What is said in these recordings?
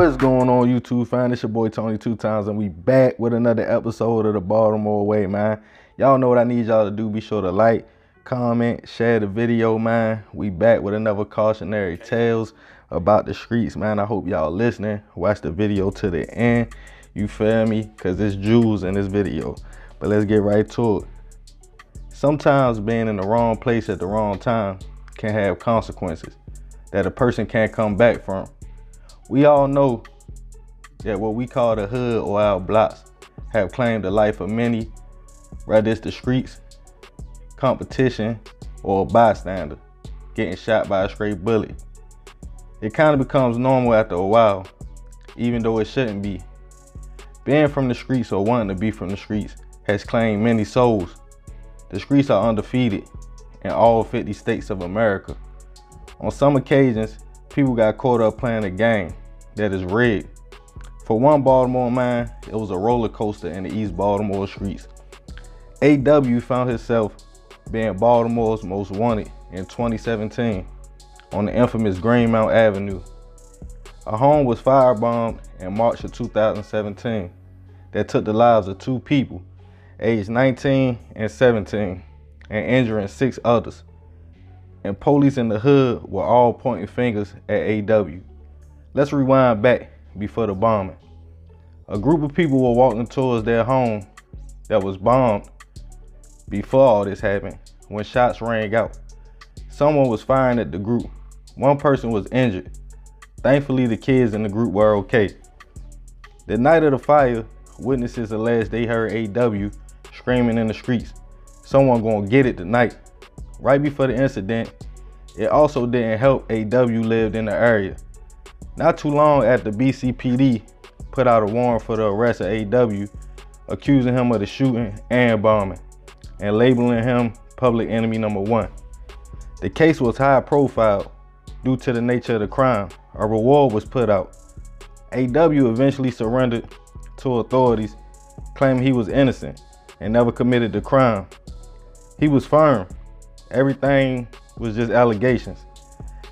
What's going on YouTube fam? It's your boy Tony Two Times and we back with another episode of the Baltimore Way, man. Y'all know what I need y'all to do. Be sure to like, comment, share the video, man. We back with another cautionary tales about the streets, man. I hope y'all listening. Watch the video to the end. You feel me? Cause it's jewels in this video. But let's get right to it. Sometimes being in the wrong place at the wrong time can have consequences that a person can't come back from. We all know that what we call the hood or our blocks have claimed the life of many, whether it's the streets, competition, or a bystander getting shot by a stray bullet. It kind of becomes normal after a while, even though it shouldn't be. Being from the streets or wanting to be from the streets has claimed many souls. The streets are undefeated in all 50 states of America. On some occasions, people got caught up playing a game that is rigged. For one Baltimore man, it was a roller coaster in the East Baltimore streets. AW found himself being Baltimore's most wanted in 2017 on the infamous Greenmount Avenue. A home was firebombed in March of 2017 that took the lives of two people, aged 19 and 17, and injuring six others. And police in the hood were all pointing fingers at AW. Let's rewind back before the bombing. A group of people were walking towards their home that was bombed before all this happened when shots rang out. Someone was firing at the group. One person was injured. Thankfully, the kids in the group were okay. The night of the fire, witnesses alleged they heard AW screaming in the streets. Someone gonna get it tonight. Right before the incident, it also didn't help AW lived in the area. Not too long after BCPD put out a warrant for the arrest of AW, accusing him of the shooting and bombing, and labeling him public enemy number one. The case was high profile due to the nature of the crime. A reward was put out. AW eventually surrendered to authorities, claiming he was innocent and never committed the crime. He was firm. Everything was just allegations.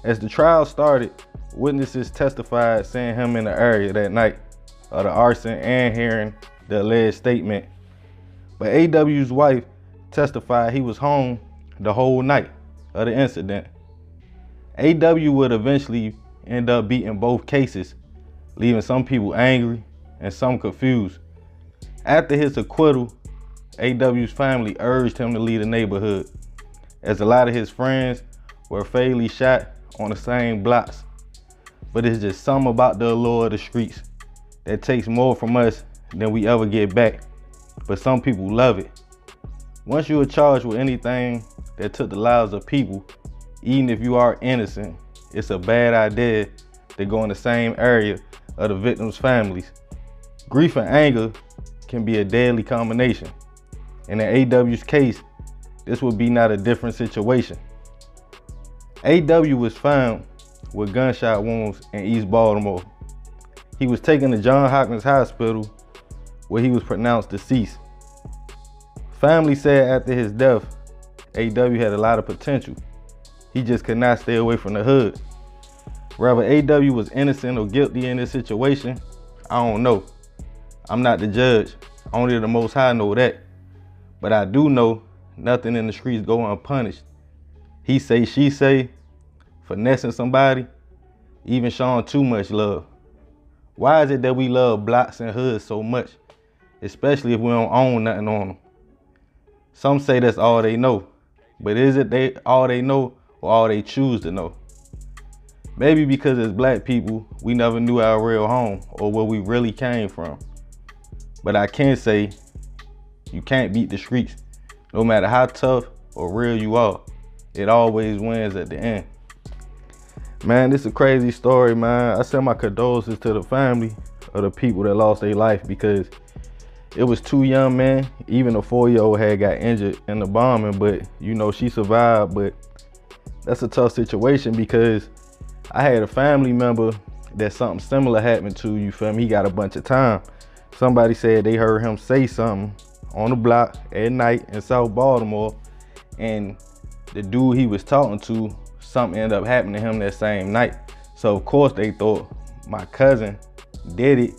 As the trial started, Witnesses testified seeing him in the area that night of the arson and hearing the alleged statement. But AW's wife testified he was home the whole night of the incident. AW would eventually end up beating both cases, leaving some people angry and some confused. After his acquittal, AW's family urged him to leave the neighborhood, as a lot of his friends were fatally shot on the same blocks but it's just something about the allure of the streets that takes more from us than we ever get back. But some people love it. Once you are charged with anything that took the lives of people, even if you are innocent, it's a bad idea to go in the same area of the victims' families. Grief and anger can be a deadly combination. In AW's case, this would be not a different situation. AW was found with gunshot wounds in East Baltimore. He was taken to John Hopkins Hospital where he was pronounced deceased. Family said after his death, AW had a lot of potential. He just could not stay away from the hood. Whether AW was innocent or guilty in this situation, I don't know. I'm not the judge. Only the Most High know that. But I do know nothing in the streets go unpunished. He say, she say, finessing somebody, even showing too much love. Why is it that we love blocks and hoods so much, especially if we don't own nothing on them? Some say that's all they know, but is it they all they know or all they choose to know? Maybe because as black people, we never knew our real home or where we really came from. But I can say you can't beat the streets. No matter how tough or real you are, it always wins at the end. Man, this is a crazy story, man. I send my condolences to the family of the people that lost their life because it was two young men. Even a four-year-old had got injured in the bombing, but you know, she survived. But that's a tough situation because I had a family member that something similar happened to, you feel me? He got a bunch of time. Somebody said they heard him say something on the block at night in South Baltimore, and the dude he was talking to something ended up happening to him that same night. So of course they thought my cousin did it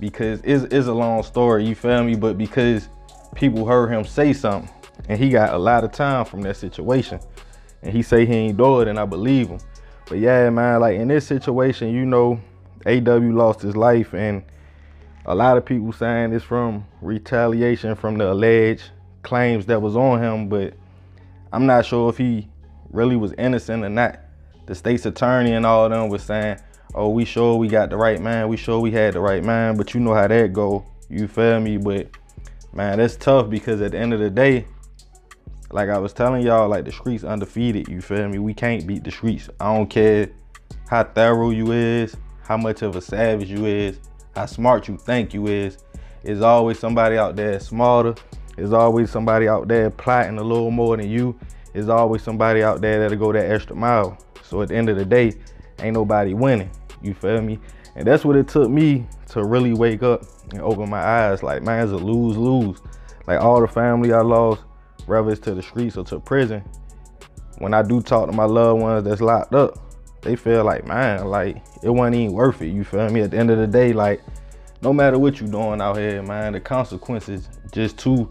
because it's, it's a long story, you feel me? But because people heard him say something and he got a lot of time from that situation and he say he ain't do it and I believe him. But yeah, man, like in this situation, you know, AW lost his life and a lot of people saying it's from retaliation from the alleged claims that was on him, but I'm not sure if he really was innocent or not. The state's attorney and all of them was saying, oh, we sure we got the right man. We sure we had the right man, but you know how that go. You feel me? But man, that's tough because at the end of the day, like I was telling y'all, like the streets undefeated. You feel me? We can't beat the streets. I don't care how thorough you is, how much of a savage you is, how smart you think you is. There's always somebody out there smarter. There's always somebody out there plotting a little more than you. There's always somebody out there that'll go that extra mile. So at the end of the day, ain't nobody winning. You feel me? And that's what it took me to really wake up and open my eyes. Like, man, it's a lose-lose. Like all the family I lost, whether it's to the streets or to prison, when I do talk to my loved ones that's locked up, they feel like, man, like it wasn't even worth it. You feel me? At the end of the day, like no matter what you're doing out here, man, the consequences just too,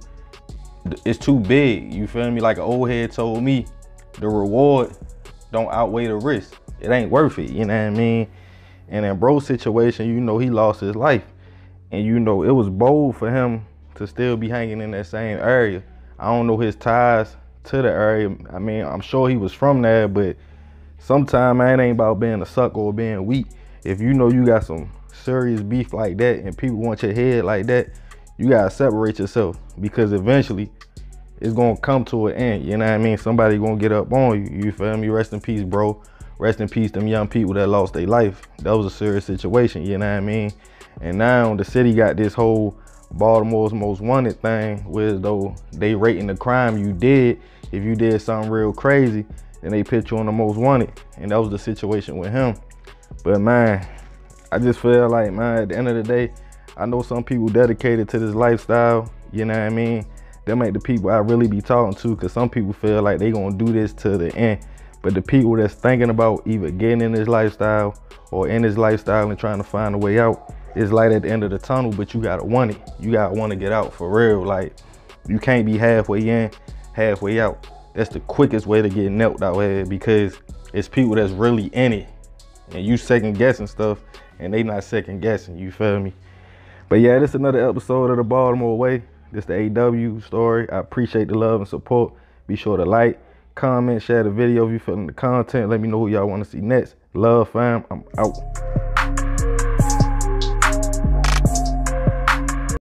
it's too big. You feel me? Like an old head told me, the reward don't outweigh the risk. It ain't worth it. You know what I mean? And in bro's situation, you know, he lost his life. And you know, it was bold for him to still be hanging in that same area. I don't know his ties to the area. I mean, I'm sure he was from there, but sometimes man, ain't about being a sucker or being weak. If you know you got some serious beef like that and people want your head like that, you gotta separate yourself because eventually it's gonna come to an end. You know what I mean? Somebody gonna get up on you. You feel me? Rest in peace, bro. Rest in peace, them young people that lost their life. That was a serious situation. You know what I mean? And now the city got this whole Baltimore's most wanted thing, where though they rating the crime you did. If you did something real crazy, then they put you on the most wanted. And that was the situation with him. But man, I just feel like, man, at the end of the day, I know some people dedicated to this lifestyle, you know what I mean? Them ain't the people I really be talking to, cause some people feel like they gonna do this to the end. But the people that's thinking about either getting in this lifestyle or in this lifestyle and trying to find a way out, it's light at the end of the tunnel, but you gotta want it. You gotta want to get out for real. Like you can't be halfway in, halfway out. That's the quickest way to get knelt out here because it's people that's really in it. And you second guessing stuff and they not second guessing, you feel me? But yeah, this is another episode of the Baltimore Way. This the AW story. I appreciate the love and support. Be sure to like, comment, share the video if you feeling the content. Let me know who y'all want to see next. Love fam, I'm out.